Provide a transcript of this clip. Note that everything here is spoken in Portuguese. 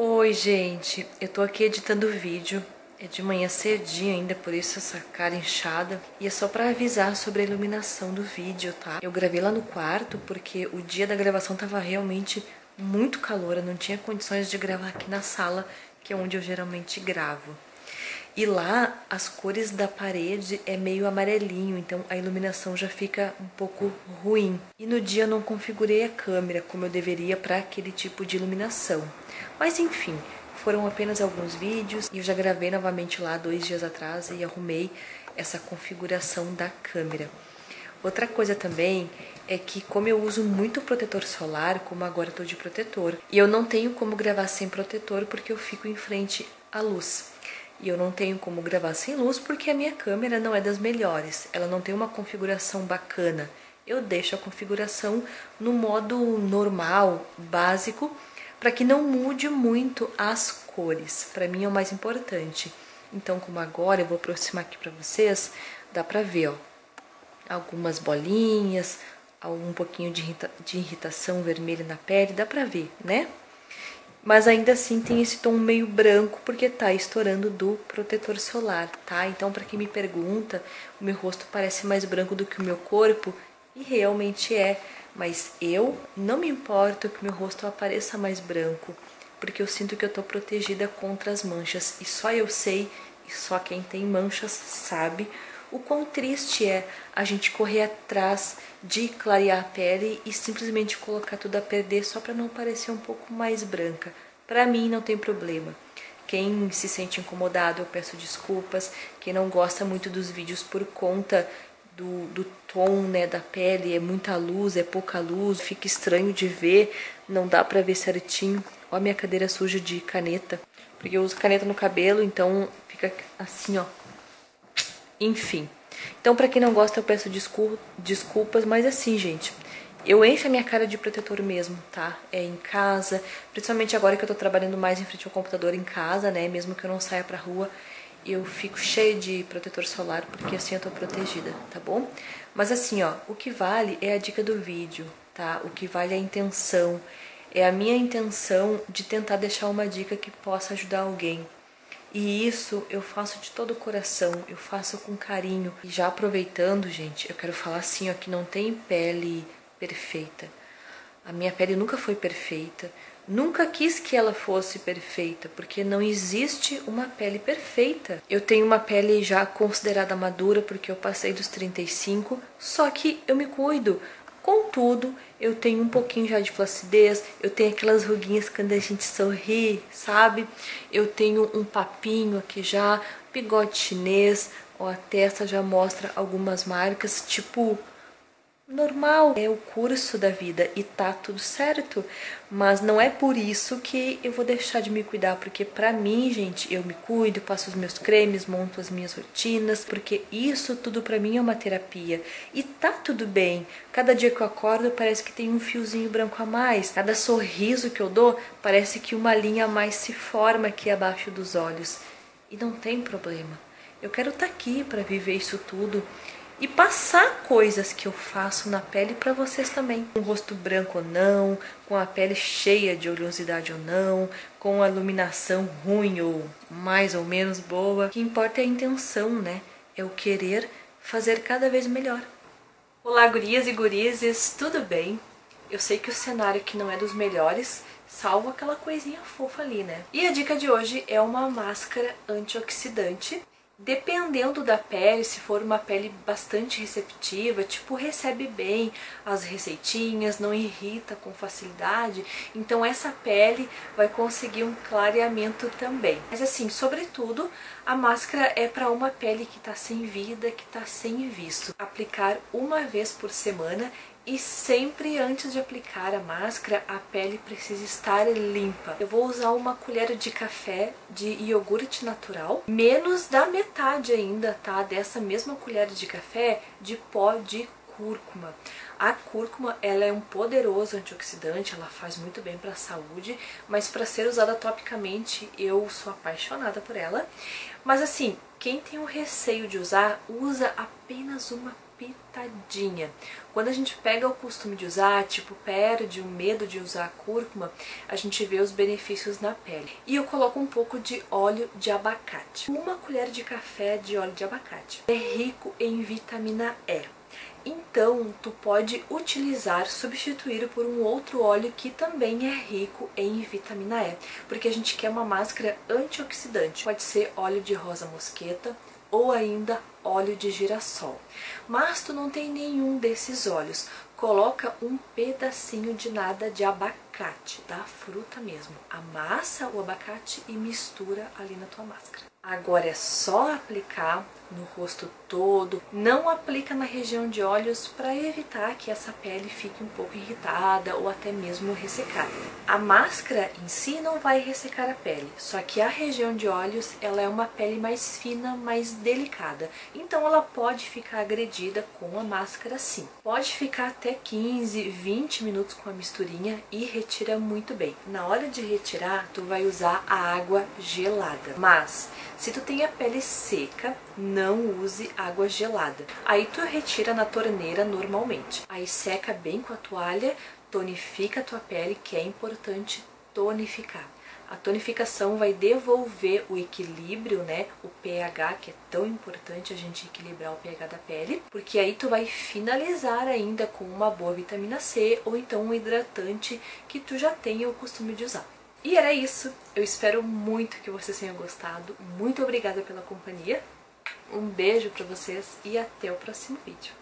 Oi, gente. Eu tô aqui editando o vídeo. É de manhã cedinho ainda, por isso essa cara inchada. E é só pra avisar sobre a iluminação do vídeo, tá? Eu gravei lá no quarto porque o dia da gravação tava realmente muito calor. Eu não tinha condições de gravar aqui na sala, que é onde eu geralmente gravo. E lá as cores da parede é meio amarelinho, então a iluminação já fica um pouco ruim. E no dia eu não configurei a câmera como eu deveria para aquele tipo de iluminação. Mas enfim, foram apenas alguns vídeos e eu já gravei novamente lá dois dias atrás e arrumei essa configuração da câmera. Outra coisa também é que como eu uso muito protetor solar, como agora tô de protetor, e eu não tenho como gravar sem protetor porque eu fico em frente à luz. E eu não tenho como gravar sem luz porque a minha câmera não é das melhores. Ela não tem uma configuração bacana. Eu deixo a configuração no modo normal, básico, para que não mude muito as cores. Para mim é o mais importante. Então, como agora eu vou aproximar aqui para vocês, dá para ver, ó, algumas bolinhas, um pouquinho de, de irritação vermelha na pele, dá para ver, né? Mas ainda assim tem esse tom meio branco porque tá estourando do protetor solar, tá? Então, para quem me pergunta, o meu rosto parece mais branco do que o meu corpo e realmente é, mas eu não me importo que meu rosto apareça mais branco, porque eu sinto que eu tô protegida contra as manchas e só eu sei e só quem tem manchas sabe o quão triste é a gente correr atrás de clarear a pele e simplesmente colocar tudo a perder só para não parecer um pouco mais branca. Para mim não tem problema. Quem se sente incomodado, eu peço desculpas. Quem não gosta muito dos vídeos por conta do, do tom né, da pele, é muita luz, é pouca luz, fica estranho de ver, não dá pra ver certinho. Ó a minha cadeira suja de caneta, porque eu uso caneta no cabelo, então fica assim, ó, enfim. Então, para quem não gosta, eu peço desculpas, mas assim, gente, eu encho a minha cara de protetor mesmo, tá? É em casa, principalmente agora que eu tô trabalhando mais em frente ao computador em casa, né? Mesmo que eu não saia pra rua, eu fico cheia de protetor solar, porque assim eu tô protegida, tá bom? Mas assim, ó, o que vale é a dica do vídeo, tá? O que vale é a intenção, é a minha intenção de tentar deixar uma dica que possa ajudar alguém, e isso eu faço de todo o coração, eu faço com carinho. E já aproveitando, gente, eu quero falar assim, ó, que não tem pele perfeita. A minha pele nunca foi perfeita, nunca quis que ela fosse perfeita, porque não existe uma pele perfeita. Eu tenho uma pele já considerada madura porque eu passei dos 35, só que eu me cuido. Contudo, eu tenho um pouquinho já de flacidez, eu tenho aquelas ruguinhas quando a gente sorri, sabe? Eu tenho um papinho aqui já, bigode chinês, ó, a testa já mostra algumas marcas, tipo normal, é o curso da vida e tá tudo certo, mas não é por isso que eu vou deixar de me cuidar, porque para mim, gente, eu me cuido, passo os meus cremes, monto as minhas rotinas, porque isso tudo para mim é uma terapia. E tá tudo bem. Cada dia que eu acordo parece que tem um fiozinho branco a mais, cada sorriso que eu dou parece que uma linha a mais se forma aqui abaixo dos olhos. E não tem problema. Eu quero estar tá aqui para viver isso tudo e passar coisas que eu faço na pele para vocês também. Com o rosto branco ou não, com a pele cheia de oleosidade ou não, com a iluminação ruim ou mais ou menos boa. O que importa é a intenção, né? É o querer fazer cada vez melhor. Olá, gurias e gurizes, tudo bem? Eu sei que o cenário aqui não é dos melhores, salvo aquela coisinha fofa ali, né? E a dica de hoje é uma máscara antioxidante Dependendo da pele, se for uma pele bastante receptiva, tipo recebe bem as receitinhas, não irrita com facilidade, então essa pele vai conseguir um clareamento também. Mas assim, sobretudo, a máscara é para uma pele que está sem vida, que está sem visto. Aplicar uma vez por semana e sempre antes de aplicar a máscara, a pele precisa estar limpa. Eu vou usar uma colher de café de iogurte natural, menos da metade ainda, tá? Dessa mesma colher de café de pó de cúrcuma. A cúrcuma ela é um poderoso antioxidante, ela faz muito bem para a saúde, mas para ser usada topicamente eu sou apaixonada por ela. Mas assim, quem tem o receio de usar, usa apenas uma pitadinha. Quando a gente pega o costume de usar, tipo, perde o medo de usar a cúrcuma, a gente vê os benefícios na pele. E eu coloco um pouco de óleo de abacate. Uma colher de café de óleo de abacate. É rico em vitamina E. Então, tu pode utilizar, substituir por um outro óleo que também é rico em vitamina E, porque a gente quer uma máscara antioxidante. Pode ser óleo de rosa mosqueta ou ainda óleo de girassol. Mas tu não tem nenhum desses óleos. Coloca um pedacinho de nada de abacate, da fruta mesmo. Amassa o abacate e mistura ali na tua máscara. Agora é só aplicar no rosto todo, não aplica na região de olhos para evitar que essa pele fique um pouco irritada ou até mesmo ressecada. A máscara em si não vai ressecar a pele, só que a região de olhos ela é uma pele mais fina, mais delicada, então ela pode ficar agredida com a máscara sim. Pode ficar até 15, 20 minutos com a misturinha e retira muito bem. Na hora de retirar, tu vai usar a água gelada, mas se tu tem a pele seca, não use água gelada. Aí tu retira na torneira normalmente. Aí seca bem com a toalha, tonifica a tua pele, que é importante tonificar. A tonificação vai devolver o equilíbrio, né, o pH, que é tão importante a gente equilibrar o pH da pele, porque aí tu vai finalizar ainda com uma boa vitamina C ou então um hidratante que tu já tenha o costume de usar. E era isso. Eu espero muito que vocês tenham gostado. Muito obrigada pela companhia. Um beijo pra vocês e até o próximo vídeo.